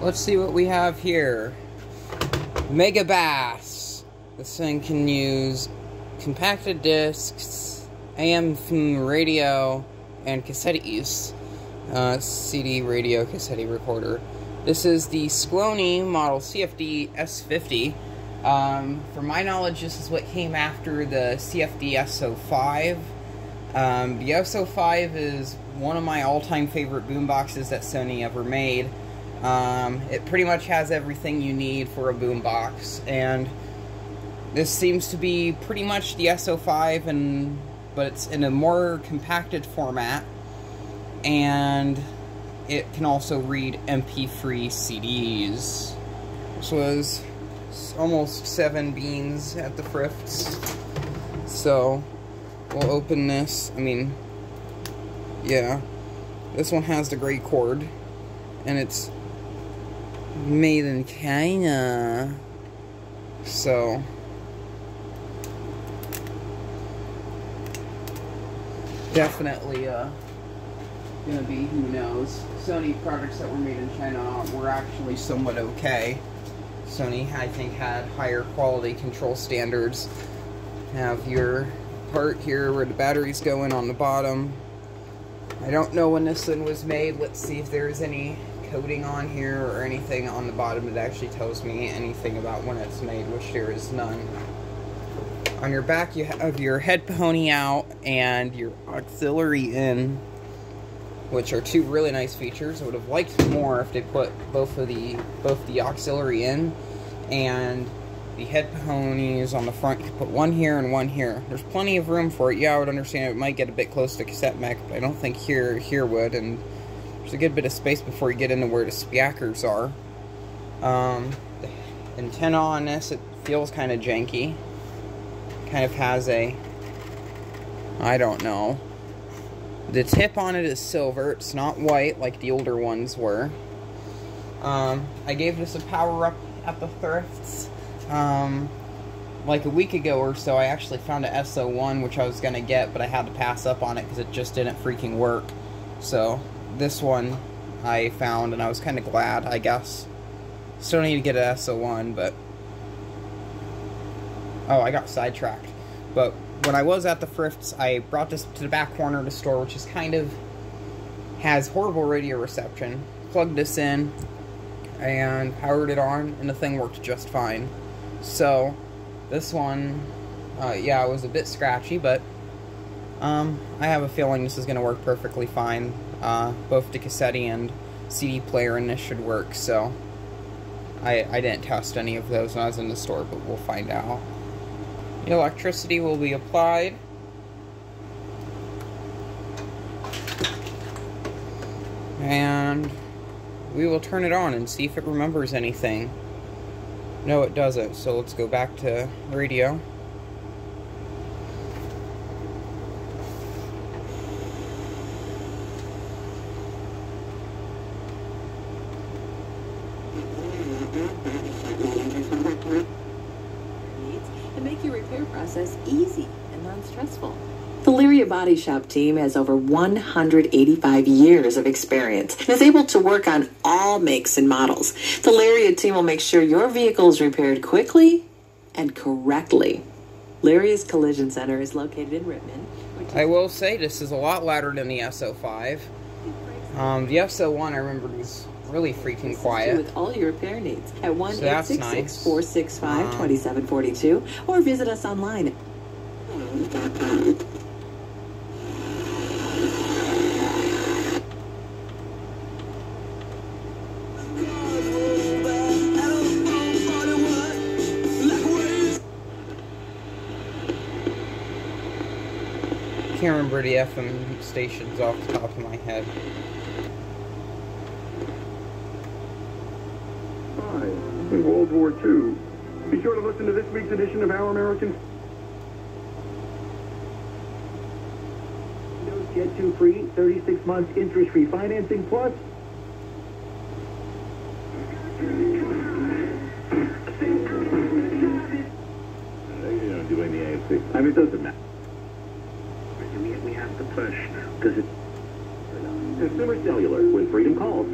let's see what we have here. Mega Bass. This thing can use compacted discs, AM radio, and cassette use. Uh, CD radio cassette recorder. This is the Squiony model CFD S50. Um, from my knowledge, this is what came after the CFD S05. Um, the S05 is one of my all-time favorite boomboxes that Sony ever made. Um, it pretty much has everything you need for a boombox, and this seems to be pretty much the S05, and but it's in a more compacted format, and it can also read MP3 CDs. This was almost seven beans at the Frifts, so we'll open this. I mean, yeah, this one has the gray cord, and it's made in China. So, definitely uh, gonna be who knows. Sony products that were made in China were actually somewhat okay. Sony, I think, had higher quality control standards. Have your part here where the batteries go in on the bottom. I don't know when this one was made. Let's see if there's any coating on here or anything on the bottom that actually tells me anything about when it's made, which there is none. On your back, you have your head pony out and your auxiliary in, which are two really nice features. I would have liked more if they put both of the both the auxiliary in and the head ponies on the front. You could put one here and one here. There's plenty of room for it. Yeah, I would understand it might get a bit close to cassette mech, but I don't think here here would. And there's a good bit of space before you get into where the spiakers are. Um, the antenna on this, it feels kind of janky. Kind of has a, I don't know. The tip on it is silver. It's not white like the older ones were. Um, I gave this a power up at the thrifts. Um, like a week ago or so, I actually found a S01, which I was going to get, but I had to pass up on it because it just didn't freaking work. So, this one I found, and I was kind of glad, I guess. Still need to get an S01, but... Oh, I got sidetracked. But when I was at the Frifts, I brought this to the back corner of the store, which is kind of... has horrible radio reception. Plugged this in, and powered it on, and the thing worked just fine. So, this one, uh, yeah, it was a bit scratchy, but um, I have a feeling this is going to work perfectly fine. Uh, both the cassette and CD player in this should work, so I, I didn't test any of those when I was in the store, but we'll find out. The electricity will be applied. And we will turn it on and see if it remembers anything. No, it doesn't, so let's go back to radio. and make your repair process easy and non-stressful. The Lyria Body Shop team has over 185 years of experience and is able to work on all makes and models. The Lyria team will make sure your vehicle is repaired quickly and correctly. Lyria's Collision Center is located in Rittman. I will say this is a lot louder than the S05. Um, the S01 I remember was really freaking quiet. With all your repair needs at 1 So 866 nice. 465 2742 or visit us online. Remember the FM stations off the top of my head. Hi, in World War II. Be sure to listen to this week's edition of Our American. Windows Jet 2 free, 36 months interest-free financing plus. You know, doing the AFC. I mean, it doesn't matter because it's Consumer Cellular when freedom calls.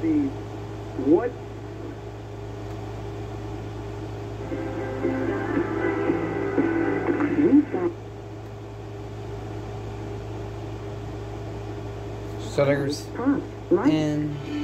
To what? Suddigers and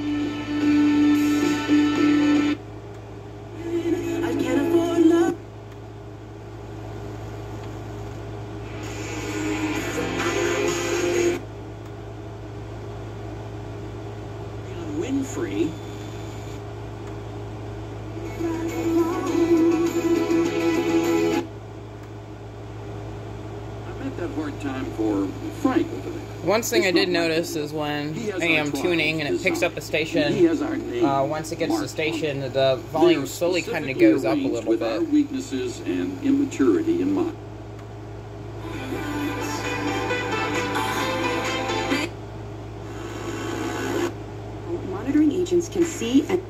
there. one thing I did notice is when I am tuning and it picks up a station. has our name. Uh, once it gets to the station, the volume slowly kind of goes up a little bit. weaknesses and immaturity in mind. Agents can see and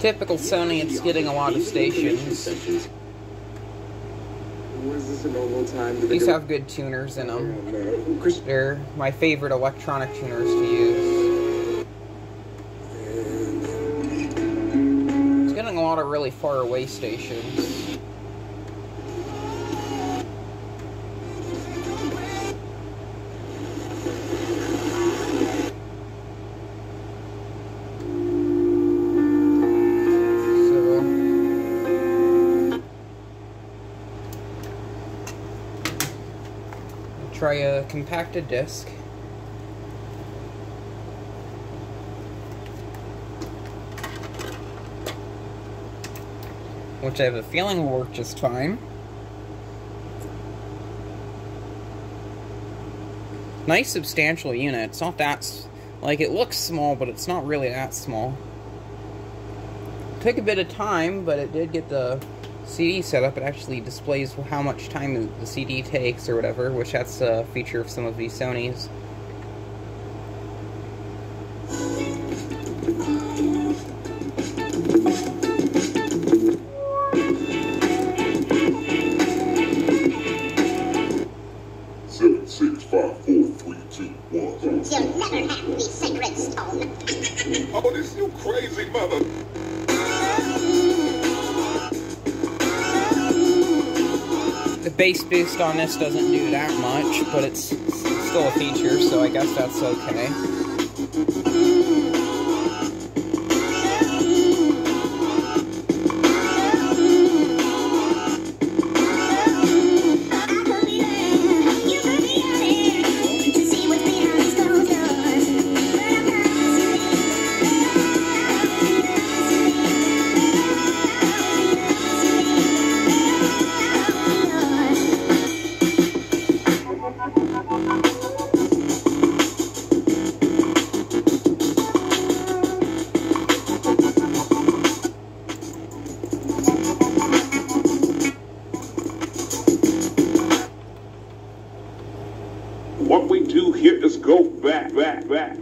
Typical Sony, it's getting a lot of stations. A normal time? These have good tuners in them. They're my favorite electronic tuners to use. It's getting a lot of really far away stations. Try a compacted disc. Which I have a feeling will work just fine. Nice substantial unit. It's not that, like, it looks small, but it's not really that small. Took a bit of time, but it did get the CD setup. It actually displays how much time the CD takes or whatever, which that's a feature of some of these Sonys. Seven, six, five, four, three, two, one. You'll never have the sacred stone. Oh, this you crazy mother. Bass boost on this doesn't do that much, but it's still a feature, so I guess that's okay.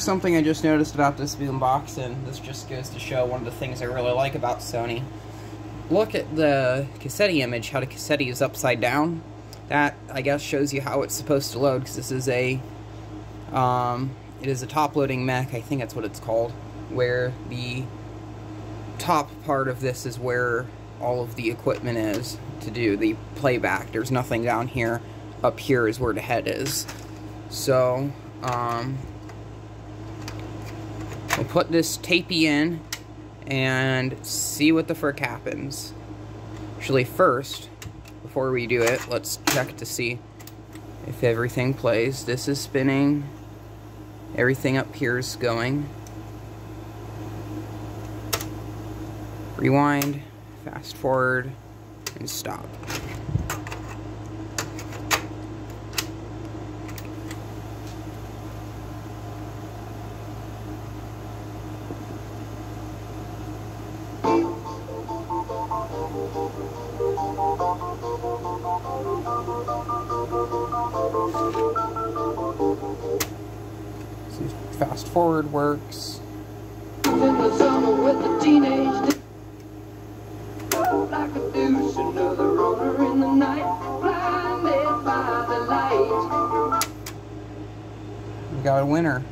Here's something I just noticed about this boombox, and this just goes to show one of the things I really like about Sony. Look at the cassette image, how the cassette is upside down. That, I guess, shows you how it's supposed to load, because this is a, um, it is a top-loading mech, I think that's what it's called, where the top part of this is where all of the equipment is to do the playback. There's nothing down here. Up here is where the head is. So, um, we'll put this tapey in and see what the frick happens. Actually, first, before we do it, let's check to see if everything plays. This is spinning. Everything up here is going. Rewind, fast forward, and stop. By forward works. We got a winner.